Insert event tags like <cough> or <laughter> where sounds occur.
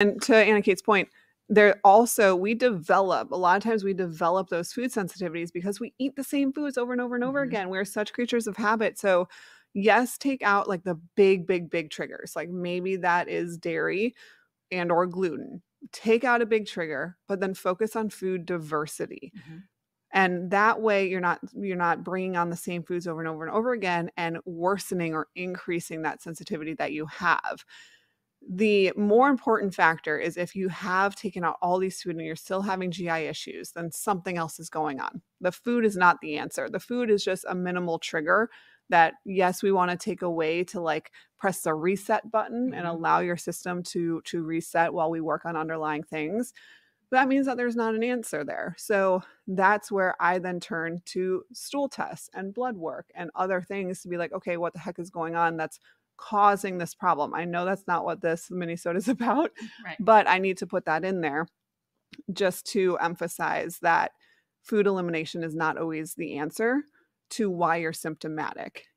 And to Anna Kate's point, there also we develop a lot of times we develop those food sensitivities because we eat the same foods over and over and over Mhm. again. We're such creatures of habit. So yes, take out like the big, big, big triggers. Like maybe that is dairy and or gluten. Take out a big trigger, but then focus on food diversity. Mhm. And that way you're not you're not bringing on the same foods over and over and over again and worsening or increasing that sensitivity that you have. The more important factor is if you have taken out all these food and you're still having GI issues, then something else is going on. The food is not the answer. The food is just a minimal trigger that yes, we want to take away to like press the reset button and Mhm. allow your system to to reset while we work on underlying things. That means that there's not an answer there. So that's where I then turn to stool tests and blood work and other things to be like, okay, what the heck is going on that's causing this problem? I know that's not what this Minnesota is <laughs> about, Right. but I need to put that in there just to emphasize that food elimination is not always the answer to why you're symptomatic.